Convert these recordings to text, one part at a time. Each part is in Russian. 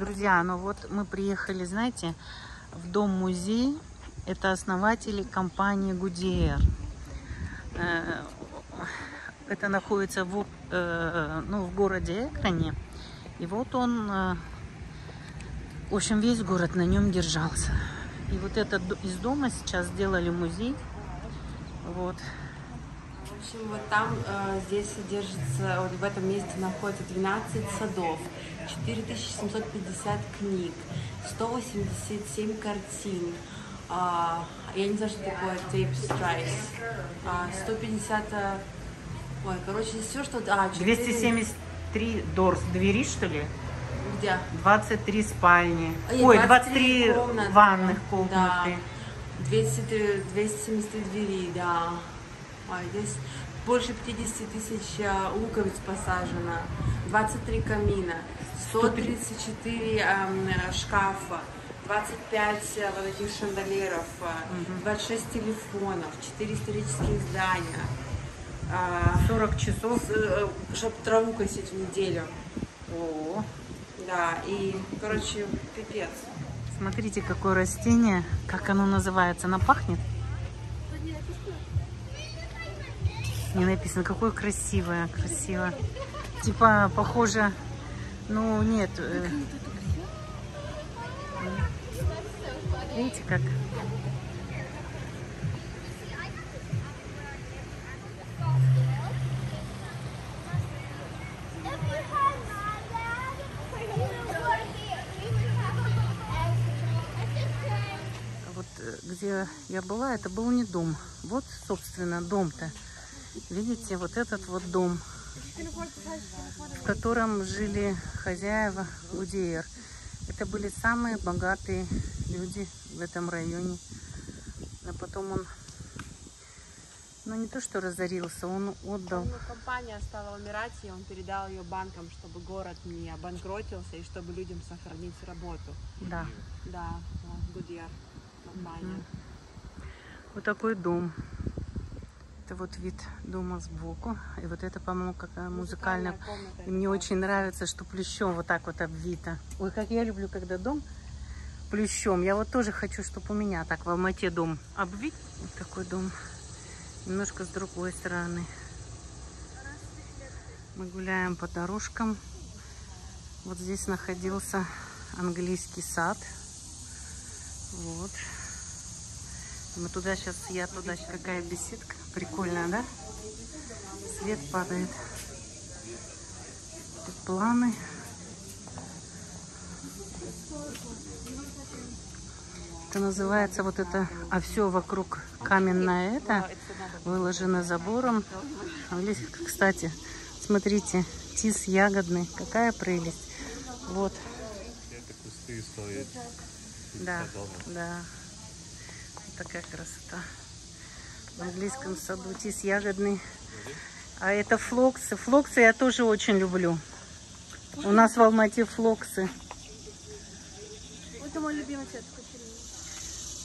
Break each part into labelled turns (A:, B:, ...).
A: Друзья, ну вот мы приехали, знаете, в дом-музей. Это основатели компании Гудиер. Э, это находится в, э, ну, в городе Экране. И вот он, э, в общем, весь город на нем держался. И вот этот из дома сейчас сделали музей. Вот.
B: В общем, вот там э, здесь содержится, вот в этом месте находится 12 садов, 4750 книг, 187 картин. А, я не знаю, что такое tape strikes. А, 150... а, Ой, короче, здесь все, что... А, 4
A: 273 дорс двери, что ли?
B: Где?
A: 23 спальни.
B: А, нет,
A: Ой, 23
B: комнаты.
A: ванных
B: Да.
A: комнаты.
B: 203 273 двери, да. Здесь больше 50 тысяч а, луковиц посажено, 23 камина, 134 эм, шкафа, 25 э, вот этих шандалеров, э, 26 телефонов, 4 исторических здания, а,
A: 40 часов.
B: чтобы траву косить в неделю.
A: О,
B: Да, и, короче, пипец.
A: смотрите, какое растение. Как оно называется? Оно пахнет? Не написано. Какое красивое, красиво. Типа похоже, ну нет. э, Видите как? Вот э, где я была, это был не дом. Вот, собственно, дом-то. Видите, вот этот вот дом, в котором жили хозяева Гудеер. Это были самые богатые люди в этом районе. А потом он, ну не то что разорился, он отдал.
B: Ну, компания стала умирать, и он передал ее банкам, чтобы город не обанкротился и чтобы людям сохранить работу.
A: Да,
B: Да, Гудьяр компания.
A: вот такой дом. Это вот вид дома сбоку. И вот это, по-моему, какая музыкальная.
B: комната.
A: И мне очень нравится, что плющом вот так вот обвито. Ой, как я люблю, когда дом плющом. Я вот тоже хочу, чтобы у меня так в Алмате дом обвит. Вот такой дом. Немножко с другой стороны. Мы гуляем по дорожкам. Вот здесь находился английский сад. Вот. Мы туда сейчас, я туда, щас- какая беседка. Прикольная, да? Свет падает. Тут планы. Это называется вот это, а все вокруг каменное это выложено забором. Кстати, смотрите, тис ягодный, какая прелесть. Вот,
C: Это кусты стоят.
A: да,
C: 50 долларов.
A: да. Такая красота. В английском саду тис ягодный. А это флоксы. Флоксы я тоже очень люблю. У нас в Алмате флоксы.
D: Это мой любимый цвет.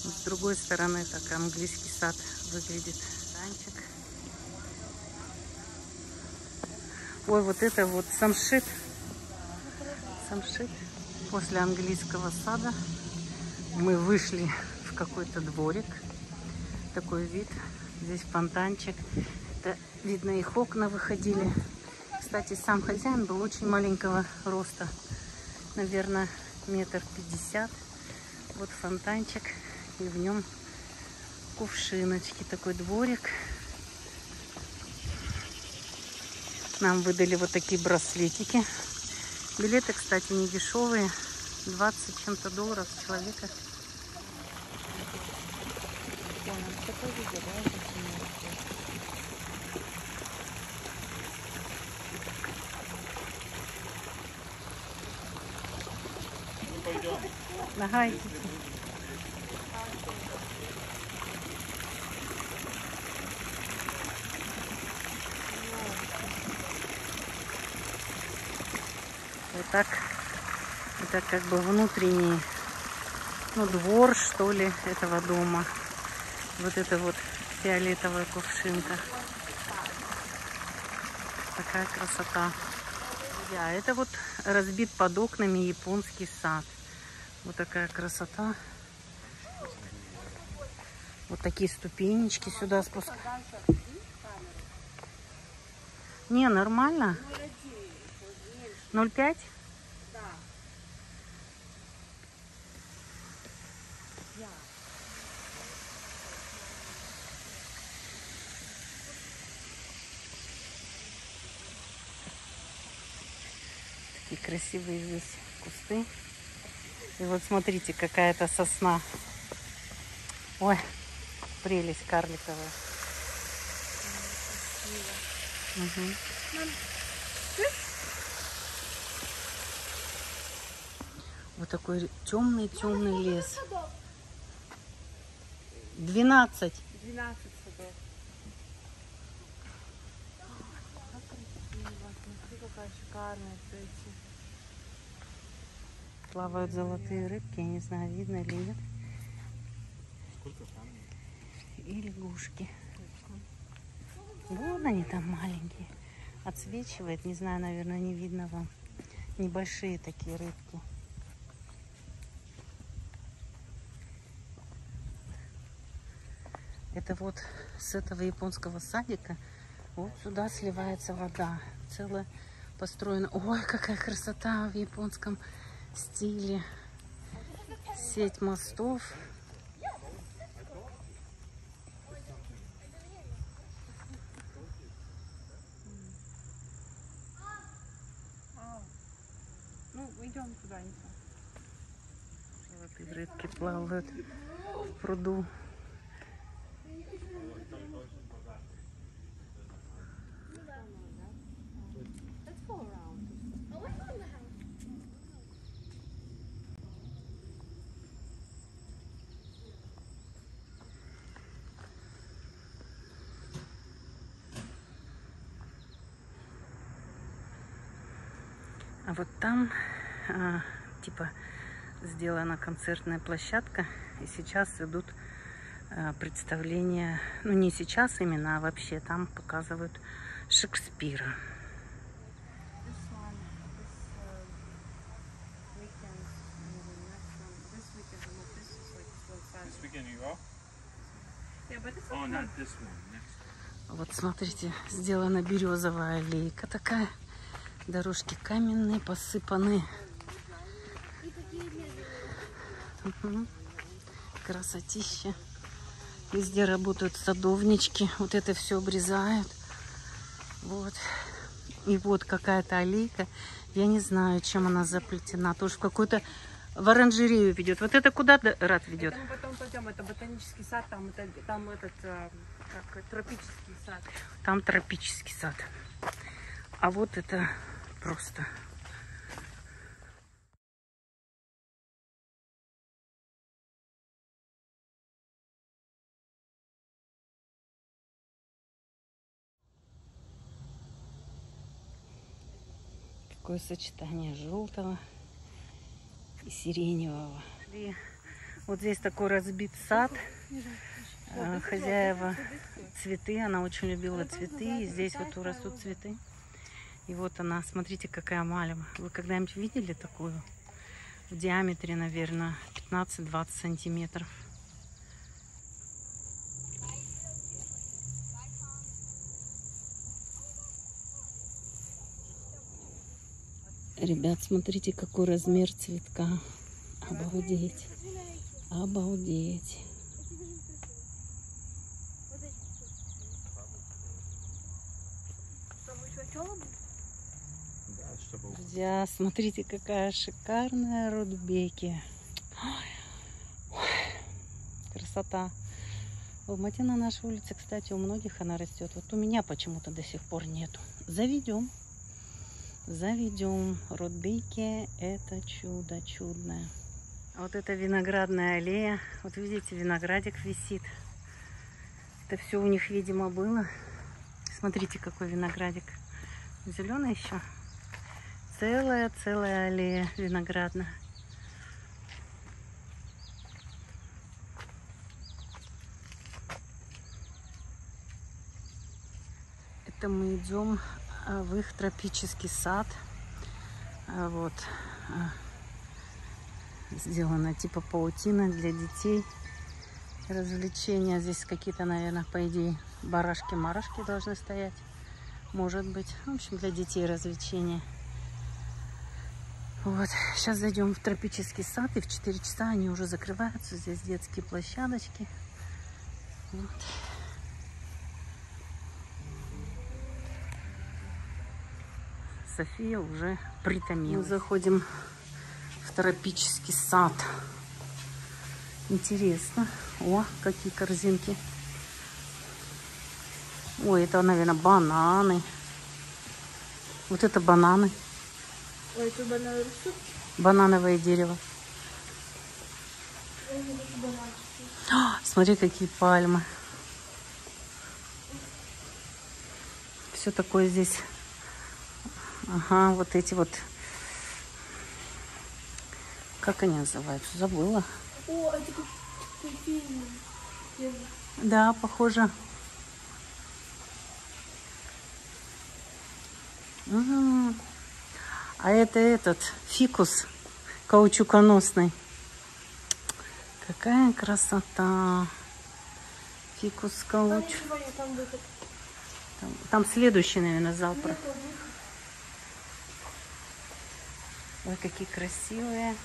A: С другой стороны так английский сад выглядит. Танчик. Ой, вот это вот самшит. Самшит. После английского сада мы вышли в какой-то дворик. Такой вид. Здесь фонтанчик. Это, видно, их окна выходили. Кстати, сам хозяин был очень маленького роста. Наверное, метр пятьдесят. Вот фонтанчик. И в нем кувшиночки. Такой дворик. Нам выдали вот такие браслетики. Билеты, кстати, не дешевые. 20 чем-то долларов с человека. Ага, идите. Вот так. Это как бы внутренний, ну, двор, что ли, этого дома. Вот это вот фиолетовая кувшинка. Такая красота. Да, это вот разбит под окнами японский сад. Вот такая красота. Вот такие ступенечки сюда спускаются. Не, нормально. 0,5? Такие красивые здесь кусты. И вот смотрите, какая-то сосна. Ой, прелесть карликовая. Мгм. Вот такой темный-темный лес. 12.
B: 12 садов. Какая шикарная.
A: Плавают золотые рыбки, я не знаю, видно или нет. И лягушки. Вон они там маленькие. Отсвечивает, не знаю, наверное, не видно вам. Небольшие такие рыбки. Это вот с этого японского садика вот сюда сливается вода. Целая построена. Ой, какая красота в японском стиле. Сеть мостов.
B: Ну, идем
A: Золотые рыбки плавают в пруду. А вот там а, типа сделана концертная площадка, и сейчас идут а, представления, ну не сейчас именно, а вообще там показывают Шекспира.
C: Oh.
A: Вот смотрите, сделана березовая аллейка такая. Дорожки каменные, посыпаны. Красотища. Везде работают садовнички. Вот это все обрезают. Вот. И вот какая-то аллейка. Я не знаю, чем она заплетена. Тоже в какой-то в оранжерею ведет. Вот это куда Рад ведет?
B: Это мы потом пойдем, это ботанический сад, там, это, там этот, э, как, тропический сад.
A: Там тропический сад. А вот это просто. Какое сочетание желтого и сиреневого. И вот здесь такой разбит сад. А, Хозяева цветы, она очень любила цветы, и здесь вот растут цветы. И вот она, смотрите, какая мальва. Вы когда-нибудь видели такую? В диаметре, наверное, 15-20 сантиметров. Ребят, смотрите, какой размер цветка. Обалдеть. Обалдеть.
C: Да, чтобы
A: Друзья, смотрите, какая шикарная рудбеки. Красота. В Алмате на нашей улице, кстати, у многих она растет. Вот у меня почему-то до сих пор нету. Заведем. Заведем. Рудбеки это чудо чудное. А вот это виноградная аллея. Вот видите, виноградик висит. Это все у них, видимо, было. Смотрите, какой виноградик. Зеленый еще. Целая-целая аллея виноградная. Это мы идем а, в их тропический сад. А Вот. а, Сделано типа паутина для детей. Развлечения. Здесь какие-то, наверное, по идее, барашки-марашки должны стоять. Может быть. В общем, для детей развлечения. Вот. Сейчас зайдем в тропический сад. И в 4 часа они уже закрываются. Здесь детские площадочки. Вот. София уже притомилась. Мы заходим в тропический сад. Интересно. О, какие корзинки. Ой, это, наверное, бананы. Вот это бананы.
D: Ой, тут бананы растут.
A: Банановое дерево. А, Смотри, какие пальмы. Все такое здесь. Ага, вот эти вот. Как они называются? Забыла.
D: О, это как
A: Да, похоже. М. А это этот фикус каучуконосный. Какая красота. Фикус кауч.
D: там.
A: Там, следующий, наверное,
D: выхода.
A: Ой, какие красивые.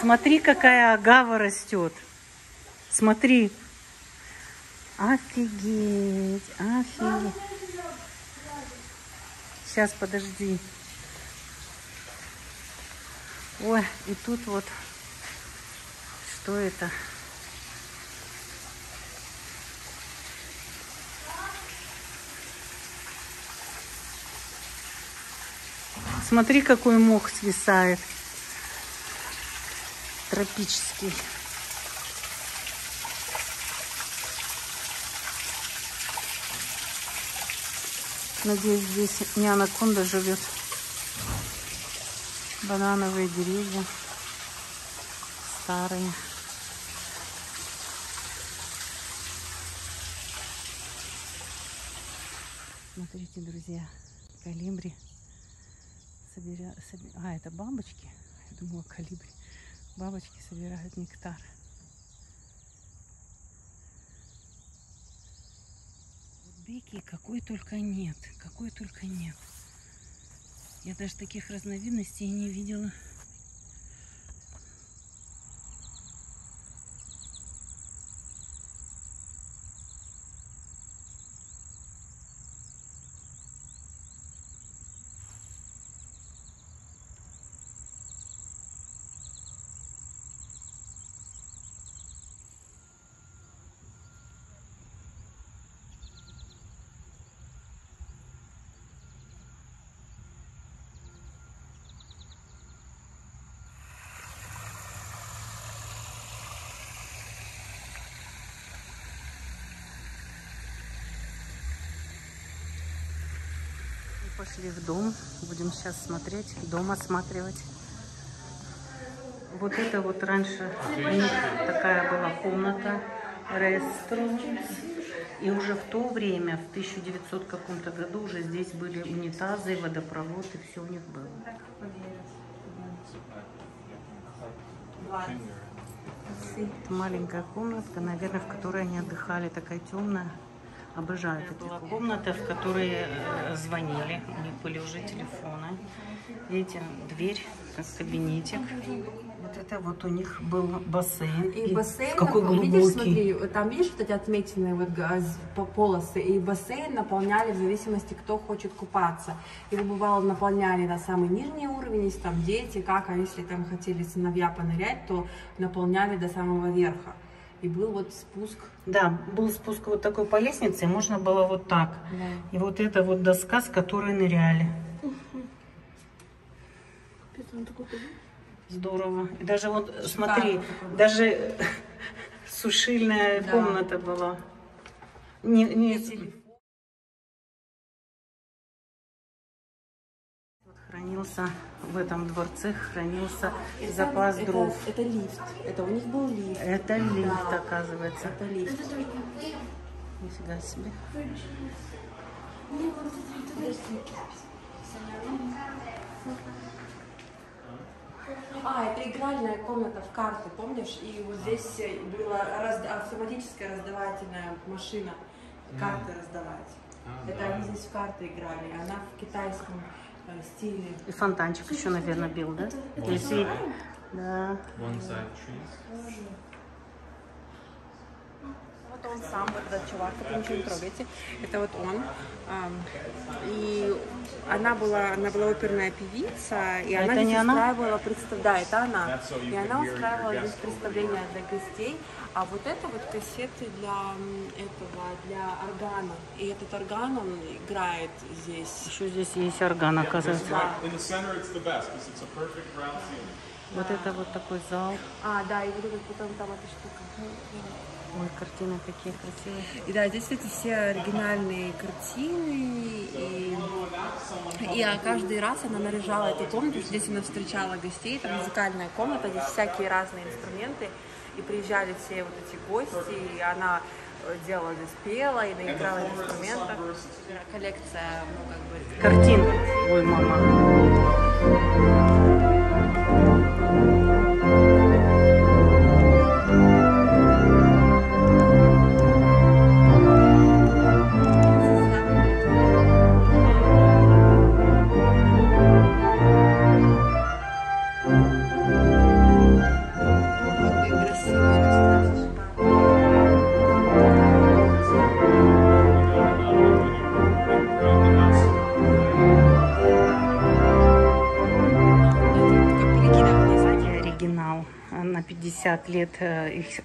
A: Смотри, какая агава растет. Смотри. Офигеть, офигеть. Сейчас, подожди. Ой, и тут вот, что это? Смотри, какой мох свисает. Тропический. Надеюсь, здесь не анаконда живет. Банановые деревья. Старые. Смотрите, друзья, калибри. Соберя... собе- А, это бабочки? Я думала, калибри. Бабочки собирают нектар. Беки какой только нет, какой только нет. Я даже таких разновидностей не видела. Пошли в дом. Будем сейчас смотреть, дом осматривать. Вот это вот раньше такая была комната ресторан. И уже в то время, в 1900 каком-то году, уже здесь были унитазы, водопровод, и все у них было. Это маленькая комнатка, наверное, в которой они отдыхали, такая темная. Обожаю такие была комната, в которой э, звонили, у них были уже телефоны. Видите, дверь, как кабинетик. Вот это вот у них был бассейн.
B: И бассейн,
A: какой глубокий.
B: видишь, смотри, там видишь вот эти отметенные вот полосы, и бассейн наполняли в зависимости, кто хочет купаться. Его бывало наполняли на самый нижний уровень, если там дети, как, а если там хотели сыновья понырять, то наполняли до самого верха. И был вот спуск.
A: Да, был спуск вот такой по лестнице, и можно было вот так. И вот эта вот доска, с которой ныряли. Здорово. И даже вот, смотри,
B: такой.
A: даже сушильная
B: Да.
A: комната была. Не, не... Вот хранился в этом дворце, хранился запас
B: это,
A: дров.
B: Это лифт. Это у них был лифт.
A: Это лифт,
B: Да.
A: оказывается.
B: Это лифт.
A: Нифига себе.
B: А, это игральная комната в карты, помнишь? И вот здесь была разда- автоматическая раздавательная машина карты раздавать.
C: А,
B: Это они здесь в карты играли, она в китайском стиле.
A: И фонтанчик еще, наверное, бил, да? Если... Да.
C: One side trees.
B: Вот он сам, вот этот чувак, который ничего не трогайте. Это вот он. И она была, она была оперная певица, и
A: А
B: она
A: это
B: здесь устраивала представ- Да, это она. И она устраивала здесь
C: over
B: представления для гостей. А вот это вот кассеты для этого, для органа. И этот орган, он играет здесь.
A: Еще здесь есть орган, оказывается. Вот это вот такой зал.
B: А, да, и вот этот потом там эта штука.
A: Ой, картины какие красивые.
B: И да, здесь, кстати, все оригинальные картины, и, и а, каждый раз она наряжала эту комнату, здесь она встречала гостей, это музыкальная комната, здесь всякие разные инструменты, и приезжали все вот эти гости, и она э, делала здесь пела, и наиграла на инструментах. Коллекция, ну, как бы...
A: Картин. Ой, мама.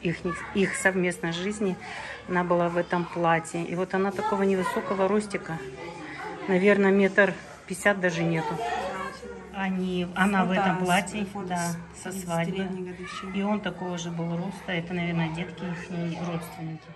A: Их, их, совместной жизни. Она была в этом платье. И вот она такого невысокого ростика. Наверное, метр пятьдесят даже нету. Они, она в этом платье, да, со свадьбы. И он такого же был роста. Это, наверное, детки их родственники.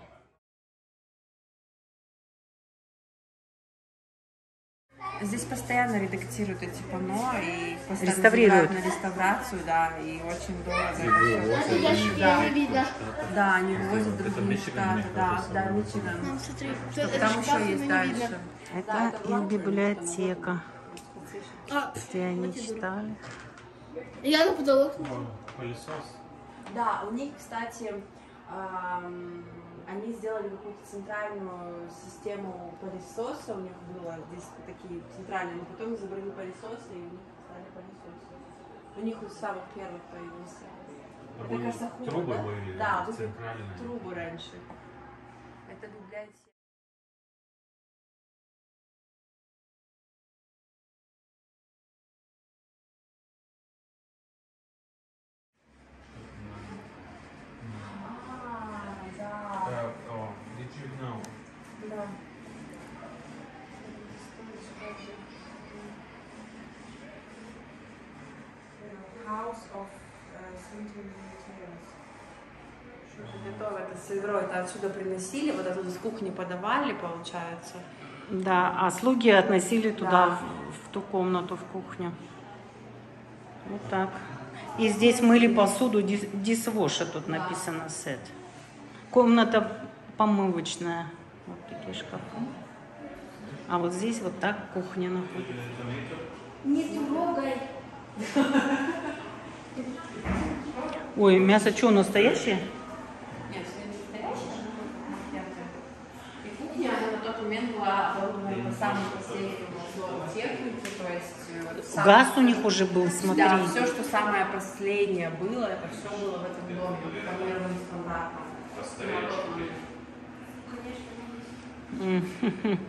B: Здесь постоянно редактируют эти панно и постоянно
A: Реставрируют.
B: на реставрацию, да, и очень дорого.
D: Это я ж- я не видела.
B: Да, они вывозят другие штаты, да, да, Мичиган.
D: Ну, смотри,
B: Что
D: это
B: там еще есть дальше.
D: видно.
A: Это их библиотека,
D: А,
A: где они читали.
D: я на потолок.
C: Пылесос.
B: Да, у них, кстати, они сделали какую-то центральную систему пылесоса, у них было здесь такие центральные, но потом изобрели пылесосы, и у них стали пылесосы. У них у самых первых появился. Это косоход,
C: трубы
B: да?
C: были
B: Да, трубы раньше. Готово, это отсюда приносили, вот оттуда с кухни подавали, получается.
A: Да, а слуги относили туда,
B: Да.
A: в, в ту комнату, в кухню. Вот так. И здесь мыли посуду, дис- дисвоша тут написано сет. Комната помывочная. Вот такие шкафы. А вот здесь вот так кухня находится.
D: Не трогай.
A: Ой, мясо что, настоящее?
B: Нет, это не настоящая, И кухня, момент была оборудована по самому последнему слову техники, то есть... э, сам-
A: Газ у них уже был, смотри.
B: Да, все, что самое последнее было, это все было в этом доме, по мировым стандартам.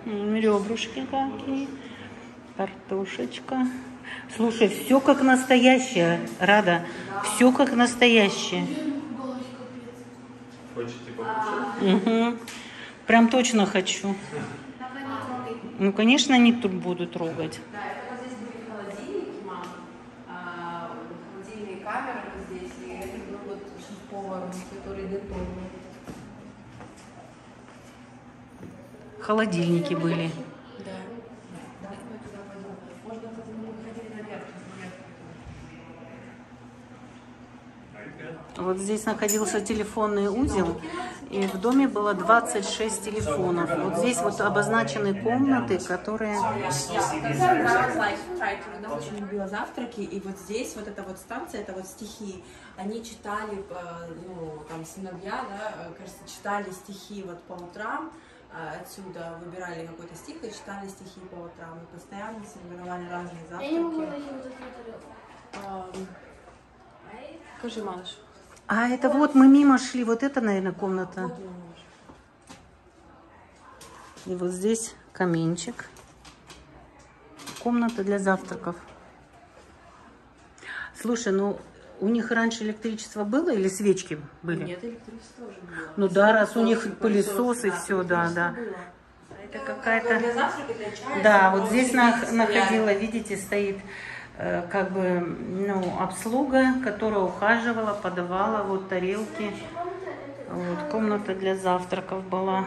A: Ребрышки какие. Картошечка. Слушай, все как настоящее, Рада. Все как настоящее.
C: Хочете покушать?
A: Мгм. Прям точно хочу. Ну, конечно, они тут будут трогать.
B: Да, это вот здесь были холодильники, мам, а, холодильные камеры здесь, и это был вот шеф-повар, который готовил.
A: Холодильники были.
B: Да. Давай мы туда пойдем. Можно, кстати, мы выходили наверх. наверх.
C: А
A: Вот здесь находился телефонный узел, и в доме было 26 телефонов. Вот здесь вот обозначены комнаты, которые...
B: Очень любила завтраки, и вот здесь вот эта вот станция, это вот стихи, они читали, э, ну, там, сыновья, да, э, кажется, читали стихи вот по утрам, э, отсюда выбирали какой-то стих и читали стихи по утрам, и постоянно сервировали разные
D: Я не могу
B: завтраки.
D: найти вот эту тарелку.
B: Эм, Скажи, малыш.
A: А это вот мы мимо шли, вот это, наверное, комната. И вот здесь каминчик. Комната для завтраков. Слушай, ну у них раньше электричество было или свечки были?
B: Нет, электричество уже было.
A: Ну да, раз у них
B: Пылесос,
A: и все, да, да. Это
B: Для
A: какая-то...
B: завтрака, для чая.
A: Да, вот здесь находила, видите, стоит как бы, ну, обслуга, которая ухаживала, подавала вот тарелки. Вот, комната для завтраков была.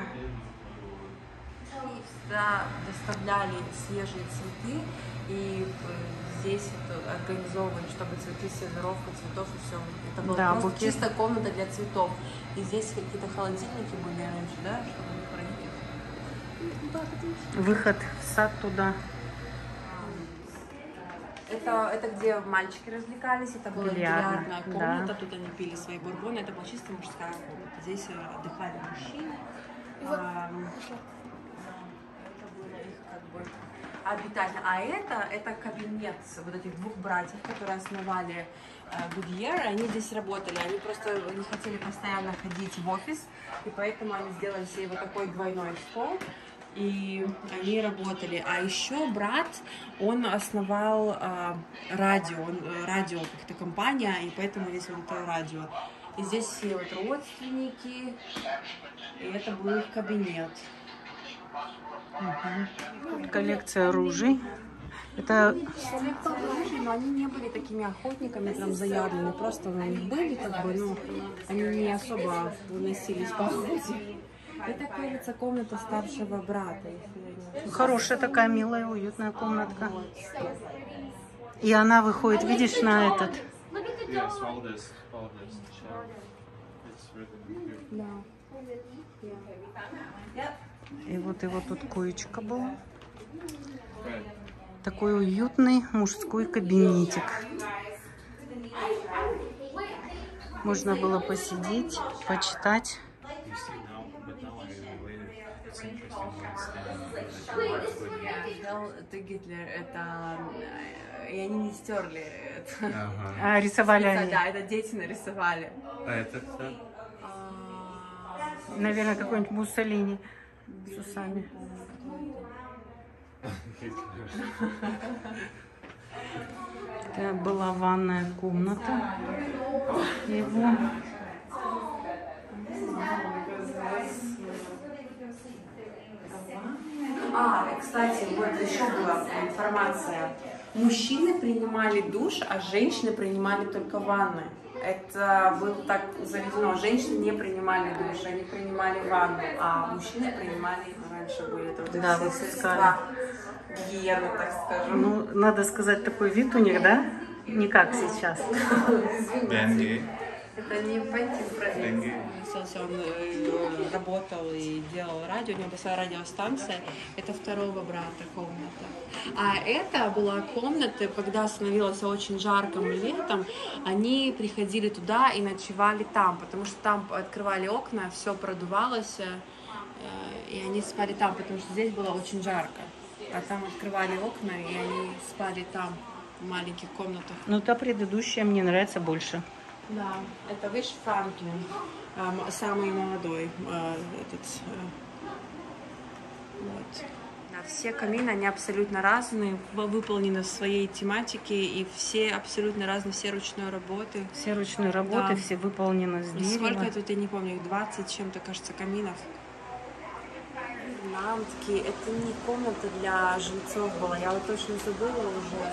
B: Всегда доставляли свежие цветы, и э, здесь вот организовывали, чтобы цветы, сервировка цветов и все. Это была
A: Да,
B: просто
A: букет.
B: чисто комната для цветов. И здесь какие-то холодильники были раньше, да, чтобы не их.
A: Выход в сад туда.
B: Это, это где мальчики развлекались, это была
A: Бильярдная,
B: бильярдная
A: да.
B: комната, тут они пили свои бурбоны, это была чисто мужская комната. Здесь э, отдыхали мужчины. А, это было их как бы обитание. А это, это кабинет вот этих двух братьев, которые основали Гудьер, они здесь работали, они просто не хотели постоянно ходить в офис, и поэтому они сделали себе вот такой двойной стол, и они работали. А еще брат, он основал а, радио, он, э, радио как-то компания, и поэтому здесь вот это радио. И здесь все вот родственники, и это был их кабинет.
A: Коллекция ружей. Это
B: Но они не были такими охотниками прям заядлыми, просто у них были как бы, ну, они не особо выносились по охоте. Это, кажется, комната старшего брата. если
A: хорошая такая милая, уютная комнатка. И она выходит, видишь, на этот. И вот его тут коечка была. Такой уютный мужской кабинетик. Можно было посидеть, почитать.
C: It's interesting with
B: Сказал, ты Гитлер, это... э, И они не стерли это.
C: Ага.
A: А, рисовали они.
B: Да, это дети нарисовали.
C: А это кто?
B: А,
A: Наверное, какой-нибудь Муссолини с усами. Это была ванная комната его.
B: А, кстати, вот еще была информация. Мужчины принимали душ, а женщины принимали только ванны. Это было так заведено. Женщины не принимали душ, они принимали ванну, а мужчины принимали раньше были только
A: Да,
B: все
A: вот
B: средства гигиены, так скажем.
A: Ну, надо сказать, такой вид у них, да? Не как сейчас.
C: Деньги.
B: Это не Пентин
C: Деньги.
B: Кстати, он э, работал и делал радио, у него была своя радиостанция. Это второго брата комната. А это была комната, когда становилось очень жарким летом, они приходили туда и ночевали там, потому что там открывали окна, все продувалось, э, и они спали там, потому что здесь было очень жарко. А там открывали окна, и они спали там, в маленьких комнатах.
A: Ну, та предыдущая мне нравится больше.
B: Да, это Виш Франклин, самый молодой э, этот. э, вот. Да, все камины, они абсолютно разные, выполнены в своей тематике, и все абсолютно разные, все ручной работы.
A: Все ручные работы,
B: Да.
A: все выполнены с
B: Сколько
A: дерева.
B: тут, я не помню, их 20 чем-то, кажется, каминов. Лампки, это не комната для жильцов была, я вот точно забыла уже.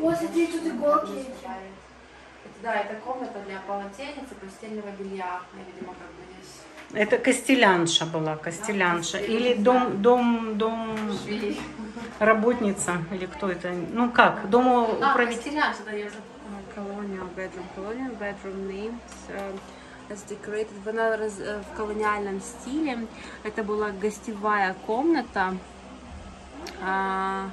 D: Вас здесь тут иголки.
B: Это Да, это комната для полотенец и постельного белья. Я, видимо, как бы здесь
A: Это Костелянша была, Костелянша. Или дом, дом, дом
B: швей.
A: работница, или кто это? Ну как, дому
B: А,
A: управитель.
B: Костелянша, да, я забыла. Colonial bedroom. Colonial bedroom names uh, as decorated. Она раз- э, в колониальном стиле. Это была гостевая комната. А,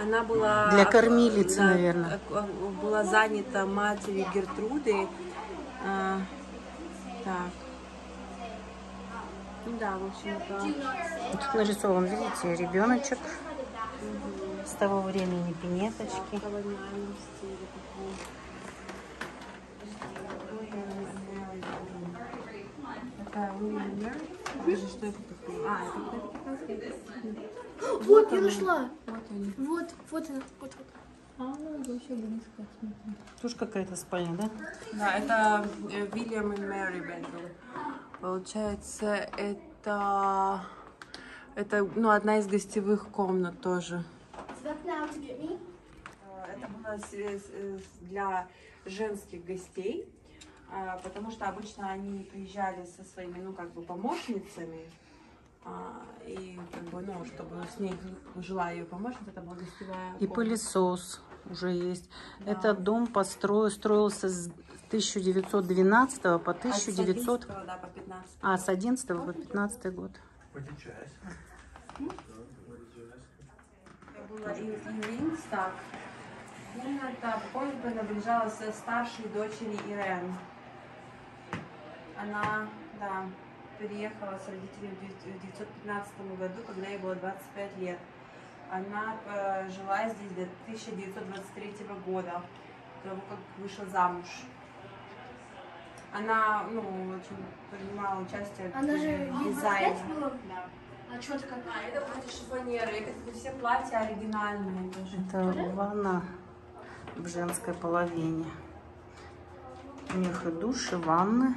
B: Она была...
A: Для кормилицы,
B: да,
A: наверное.
B: э, Была занята матерью Гертруды. А, Так. Ну да, в общем-то.
A: Тут нарисован, видите, ребеночек с того времени, пинеточки.
B: В колониальном стиле таком. Что. А, это.
D: Вот, я нашла.
B: Вот они.
D: Вот, вот она, вот, вот.
B: А, ну, вообще близко.
A: Тоже какая-то спальня, да?
B: Да, это э, Вильям и Мэри Бендел. Получается, это... Это, ну, одна из гостевых комнат тоже.
D: Me?
B: Это с- с- для женских гостей, а, потому что обычно они приезжали со своими, ну, как бы, помощницами, а, и, как бы, ну, чтобы с ней жила ее помощница, это была гостевая
A: И пылесос уже есть.
B: Да.
A: Этот дом построил, строился с 1912 по
B: От
A: 1900...
B: 11 да, по 15.
A: А, с 11 по 15 год.
B: Это было из Ивинстаг. Комната помню, принадлежала старшей дочери Ирен. Она, да, переехала с родителями в 1915 году, когда ей было 25 лет. Она э, жила здесь до 1923 года, до того, как вышла замуж. Она, ну, очень принимала участие
D: Она же
B: в
D: ей
B: дизайне.
D: 25 было?
B: Да.
D: А что такое?
B: А, это платье шифонеры, это все платья оригинальные тоже.
A: Это ванна в женской половине. У них и душ, и ванны.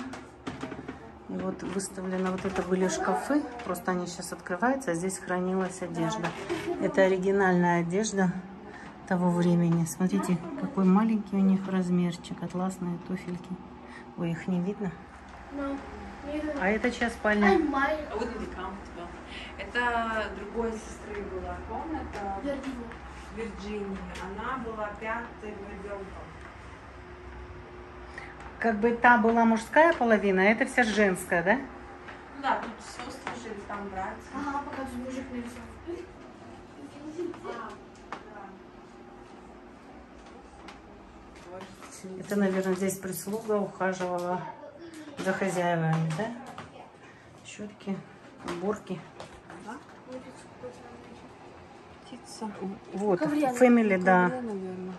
A: И вот выставлено, вот это были шкафы, просто они сейчас открываются, а здесь хранилась одежда. Это оригинальная одежда того времени. Смотрите, какой маленький у них размерчик, атласные туфельки. Ой, их не видно.
D: Neither.
A: А это чья спальня?
B: Comfortable. Это другой сестры была комната
D: Virginia.
B: в Вирджинии. Она была пятым ребенком.
A: Как бы та была мужская половина, а это вся женская, да?
B: Ну да, тут сестры жили, там братья.
D: Ага, пока тут мужик нарисовал.
A: Это, наверное, здесь прислуга ухаживала за хозяевами, да? Щетки, уборки.
B: Птица.
A: Вот,
D: Ковряная.
A: family, да.
B: наверное.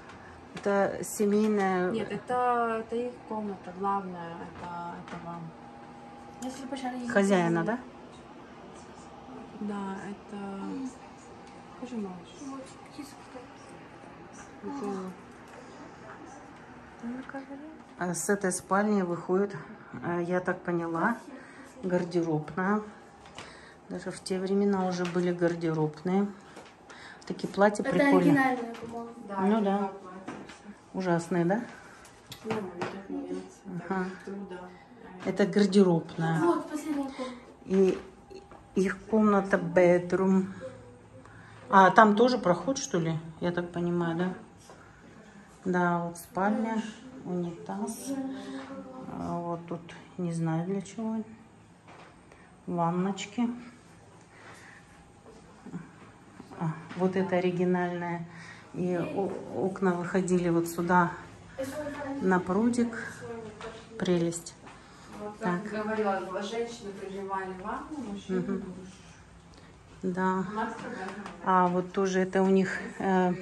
A: Это семейная...
B: Нет, это, это их комната главная. Это, это вам.
D: Если пошарить.
A: Хозяина, да?
B: Да, это... Покажи, малыш.
D: Вот.
A: А С этой спальни выходит, э, я так поняла, гардеробная. Даже в те времена уже были гардеробные. Такие платья
D: Это
A: прикольные.
B: Да,
A: Ну да. Ужасные, да?
B: Ну,
A: Ага. Это гардеробная.
D: Вот.
A: И их комната bedroom. А, там тоже проход, что ли? Я так понимаю, да? Да, вот спальня, унитаз. А вот тут не знаю для чего. Ванночки. А, вот это оригинальное. И окна выходили вот сюда на прудик. Прелесть.
B: Вот как говорила, женщины принимали ванну, мужчины душ.
A: Да. А вот тоже это у них э,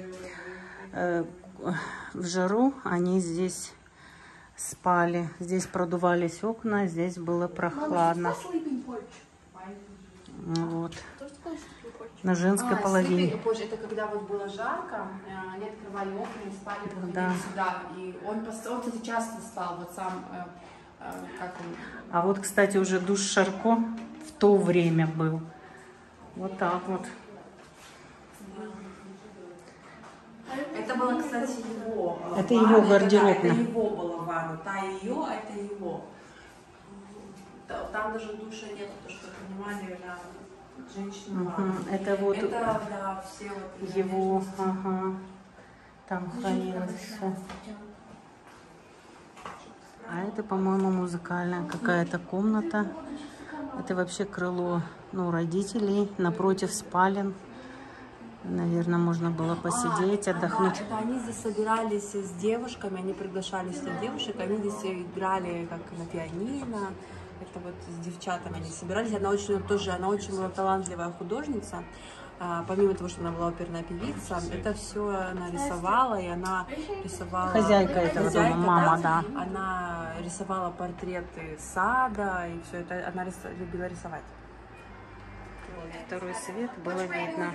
A: э, в жару они здесь спали. Здесь продувались окна, здесь было прохладно. Вот. На женской
B: А,
A: половине.
B: sleeping porch, это когда вот было жарко, э, они открывали окна и спали, выходили
A: Да.
B: сюда. И он, он, кстати, часто спал, вот сам, э, э, как он,
A: А вот, кстати, уже душ Шарко в то время был. Вот так вот.
B: Это Это было, кстати, его. э,
A: Это
B: ванна,
A: его
B: да,
A: гардеробная.
B: Это его была ванна. Та ее, а это его. Та- Там даже душа нет, потому что принимали на ванну.
A: Это вот
B: Это, да, все вот
A: его, ага, там хранилось все. А это, по-моему, музыкальная какая-то комната. Это вообще крыло, ну, родителей напротив спален. Наверное, можно было посидеть,
B: А,
A: отдохнуть.
B: да, это они здесь собирались с девушками, они приглашали сюда девушек, они здесь играли как на пианино. Это вот с девчатами они собирались. Она очень тоже, она очень была талантливая художница. А, помимо того, что она была оперная певица, это все она рисовала, и она рисовала...
A: Хозяйка этого дома, мама, да.
B: Она рисовала портреты сада, и все это она рис- любила рисовать.
A: Вот, второй свет было видно.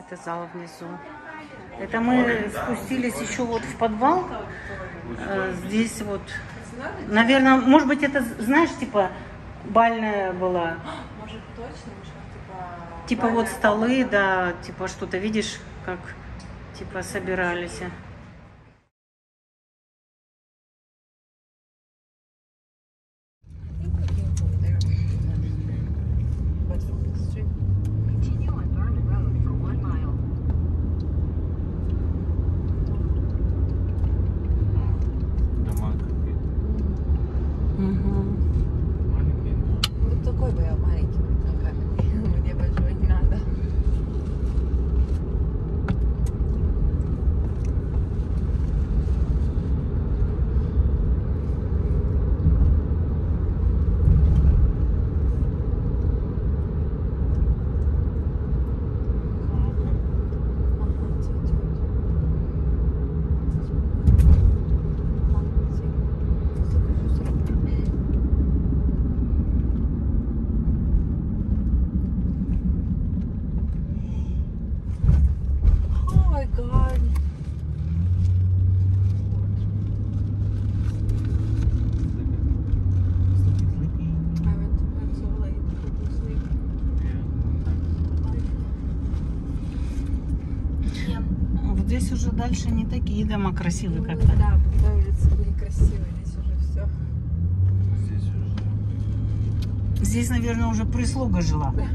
A: Это зал внизу. Это мы спустились еще вот в подвал. Э, Здесь вот, наверное, может быть, это, знаешь, типа бальная была.
B: Может, точно, типа...
A: Типа вот столы, да, типа что-то, видишь, как типа собирались.
C: Дома какие-то
A: Мгм.
C: маленькие, но
E: Вот такой бы я маленький на камере. Мне большой не надо. Ага, цветет. Ладно, цветет. Oh my god. I went to bed so late. Couldn't sleep.
A: Вот дальше не такие дома красивые
E: Ну
A: как-то.
E: Да, на улице были красивые, здесь уже все.
C: Здесь уже
A: Здесь, наверное, уже прислуга жила.
E: Да.